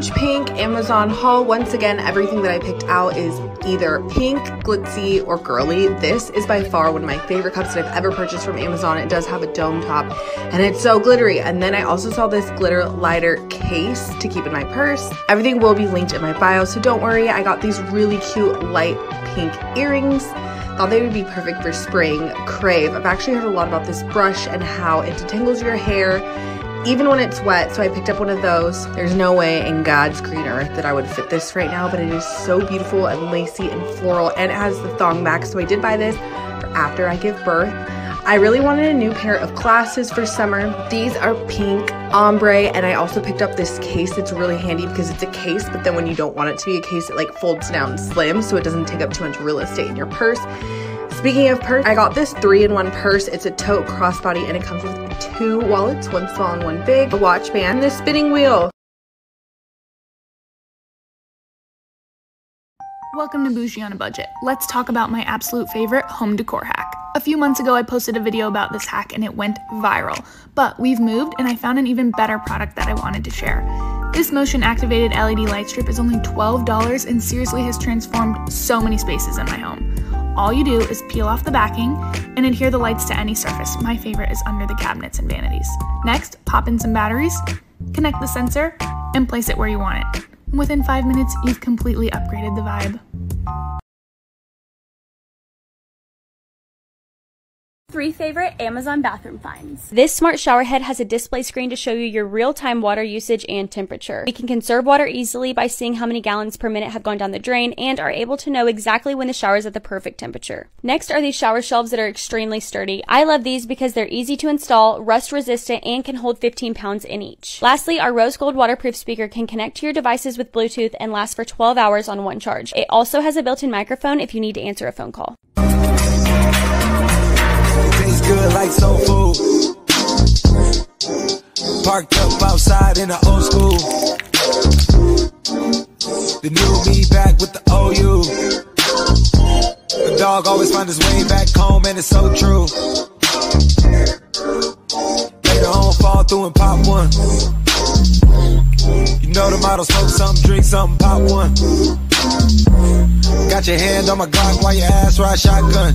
huge pink Amazon haul. Once again, everything that I picked out is either pink, glitzy, or girly. This is by far one of my favorite cups that I've ever purchased from Amazon. It does have a dome top and it's so glittery. And then I also saw this glitter lighter case to keep in my purse. Everything will be linked in my bio, so don't worry. I got these really cute light pink earrings. Thought they would be perfect for spring. Crave. I've actually heard a lot about this brush and how it detangles your hair even when it's wet. So I picked up one of those. There's no way in God's green earth that I would fit this right now, but it is so beautiful and lacy and floral and it has the thong back. So I did buy this for after I give birth. I really wanted a new pair of glasses for summer. These are pink ombre and I also picked up this case that's really handy because it's a case but then when you don't want it to be a case it like folds down slim so it doesn't take up too much real estate in your purse. Speaking of purse, I got this three-in-one purse. It's a tote crossbody and it comes with two wallets, one small and one big, a watch band, and this spinning wheel. Welcome to Bougie on a Budget. Let's talk about my absolute favorite home decor hack. A few months ago, I posted a video about this hack and it went viral. But we've moved and I found an even better product that I wanted to share. This motion activated LED light strip is only $12 and seriously has transformed so many spaces in my home. All you do is peel off the backing and adhere the lights to any surface. My favorite is under the cabinets and vanities. Next, pop in some batteries, connect the sensor, and place it where you want it. Within five minutes, you've completely upgraded the vibe. Three favorite Amazon bathroom finds. This smart shower head has a display screen to show you your real-time water usage and temperature. We can conserve water easily by seeing how many gallons per minute have gone down the drain and are able to know exactly when the shower is at the perfect temperature. Next are these shower shelves that are extremely sturdy. I love these because they're easy to install, rust resistant, and can hold 15 pounds in each. Lastly, our rose gold waterproof speaker can connect to your devices with Bluetooth and last for 12 hours on one charge. It also has a built-in microphone if you need to answer a phone call good like soul food. Parked up outside in the old school. The new me back with the OU. The dog always find his way back home, and it's so true. Later on, fall through and pop one. You know the motto, smoke something, drink something, pop one. Got your hand on my Glock while your ass ride shotgun.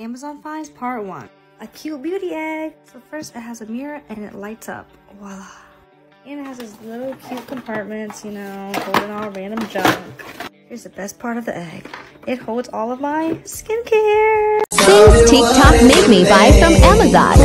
Amazon finds part one. A cute beauty egg. So first it has a mirror and it lights up. Voila. And it has this little cute compartments, you know, holding all random junk. Here's the best part of the egg. It holds all of my skincare. Things TikTok made me buy from Amazon.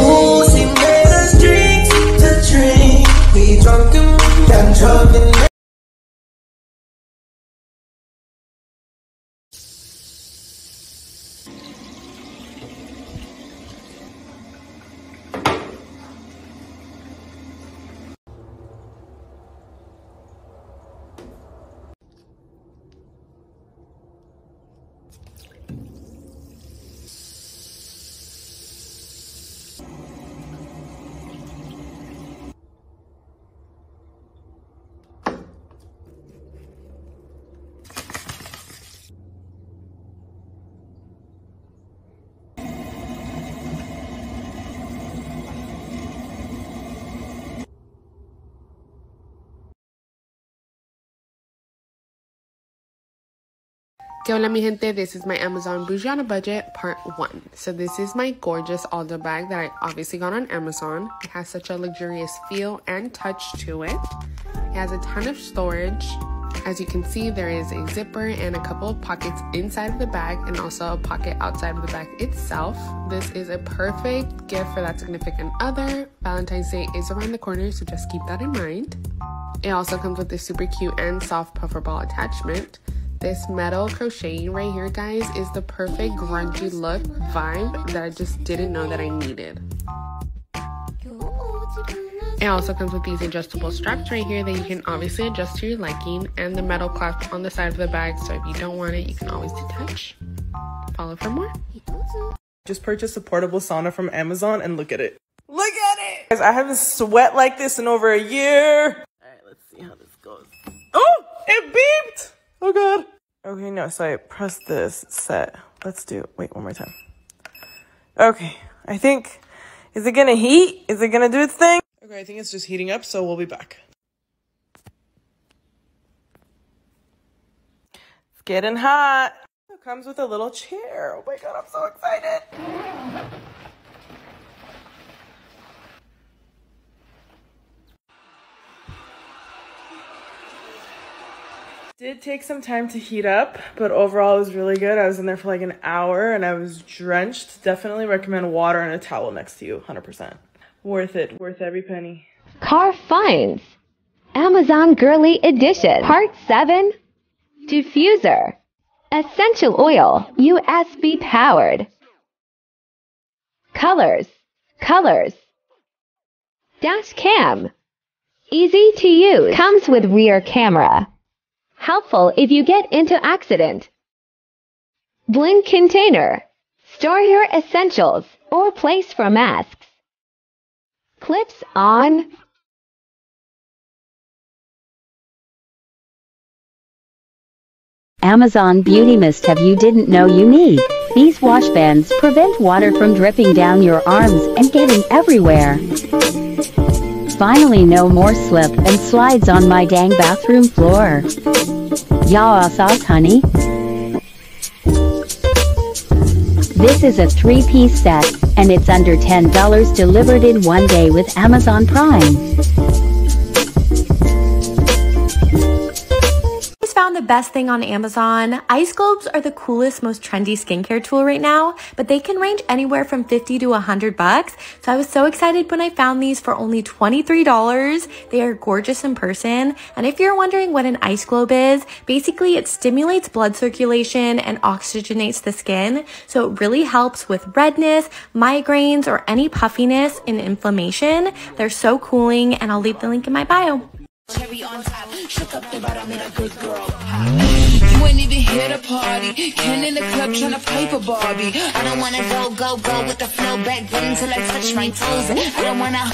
Que hola mi gente, this is my Amazon Bougie on a Budget part 1. So this is my gorgeous Aldo bag that I obviously got on Amazon. It has such a luxurious feel and touch to it. It has a ton of storage As you can see, there is a zipper and a couple of pockets inside of the bag and also a pocket outside of the bag itself. This is a perfect gift for that significant other. Valentine's Day is around the corner, so just keep that in mind. It also comes with this super cute and soft puffer ball attachment. This metal crocheting right here, guys, is the perfect grungy look vibe that I just didn't know that I needed. It also comes with these adjustable straps right here that you can obviously adjust to your liking and the metal clasp on the side of the bag so if you don't want it you can always detach. Follow for more. Just purchased a portable sauna from Amazon and look at it. Look at it! Guys, I haven't sweat like this in over a year. Alright, let's see how this goes. Oh! It beeped! Oh god. Okay, no, so I press this set. Let's do wait one more time. Okay, I think is it gonna heat? Is it gonna do its thing? Okay, I think it's just heating up, so we'll be back. It's getting hot. It comes with a little chair. Oh my god, I'm so excited. Did take some time to heat up, but overall it was really good. I was in there for like an hour and I was drenched. Definitely recommend water and a towel next to you, 100%. Worth it, worth every penny. Car Finds. Amazon Girly Edition. Part 7. Diffuser. Essential oil. USB powered. Colors. Colors. Dash cam. Easy to use. Comes with rear camera. Helpful if you get into accident. Bling container. Store your essentials or place for masks. Clips on. Amazon Beauty Mist have you didn't know you need. These wash bands prevent water from dripping down your arms and getting everywhere. Finally no more slip and slides on my dang bathroom floor. Yaw sauce honey. This is a three-piece set, and it's under $10 delivered in one day with Amazon Prime. The best thing on Amazon. Ice globes are the coolest, most trendy skincare tool right now, but they can range anywhere from 50 to 100 bucks. So I was so excited when I found these for only $23. They are gorgeous in person. And if you're wondering what an ice globe is, basically it stimulates blood circulation and oxygenates the skin. So it really helps with redness, migraines, or any puffiness and inflammation. They're so cooling and I'll leave the link in my bio. Cherry on top, shook up the bottom in a good girl. Mm. You ain't even here to party. Ken in the club tryna play for Barbie. I don't wanna go, go, go with the flow back good until I touch my toes. I don't wanna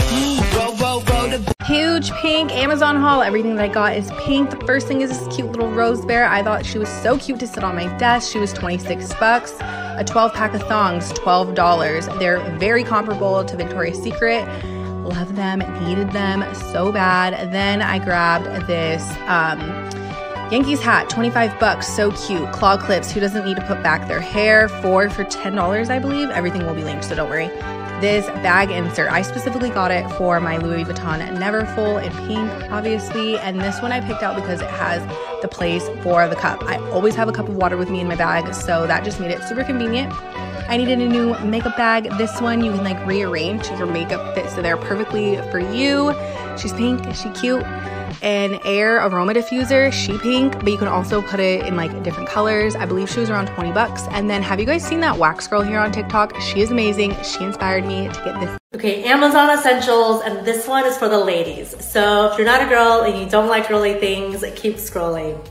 go, go, go to. Huge pink Amazon haul. Everything that I got is pink. The first thing is this cute little rose bear. I thought she was so cute to sit on my desk. She was 26 bucks. A 12 pack of thongs, $12. They're very comparable to Victoria's Secret love them, needed them so bad. Then I grabbed this um, Yankees hat, 25 bucks, so cute. Claw clips, who doesn't need to put back their hair? Four for $10, I believe. Everything will be linked, so don't worry. This bag insert, I specifically got it for my Louis Vuitton Neverfull in pink, obviously. And this one I picked out because it has the place for the cup. I always have a cup of water with me in my bag, so that just made it super convenient. I needed a new makeup bag. This one you can like rearrange your makeup fits so they're perfectly for you. She's pink, she cute? An air aroma diffuser, she pink, but you can also put it in like different colors. I believe she was around 20 bucks. And then have you guys seen that wax girl here on TikTok? She is amazing. She inspired me to get this. Okay, Amazon Essentials, and this one is for the ladies. So if you're not a girl and you don't like girly things, keep scrolling.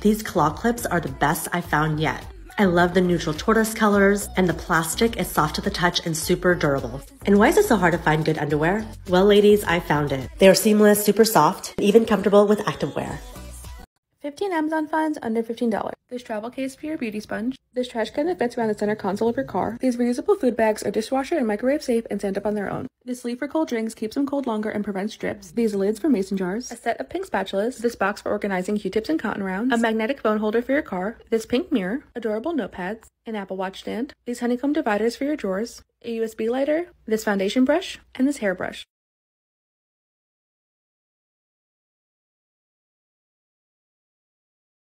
These claw clips are the best I found yet. I love the neutral tortoise colors, and the plastic is soft to the touch and super durable. And why is it so hard to find good underwear? Well, ladies, I found it. They are seamless, super soft, even comfortable with activewear. 15 Amazon finds under $15. This travel case for your beauty sponge. This trash can that fits around the center console of your car. These reusable food bags are dishwasher and microwave safe and stand up on their own. This sleeve for cold drinks keeps them cold longer and prevents drips. These lids for mason jars. A set of pink spatulas. This box for organizing Q-tips and cotton rounds. A magnetic phone holder for your car. This pink mirror. Adorable notepads. An Apple Watch stand. These honeycomb dividers for your drawers. A USB lighter. This foundation brush. And this hairbrush.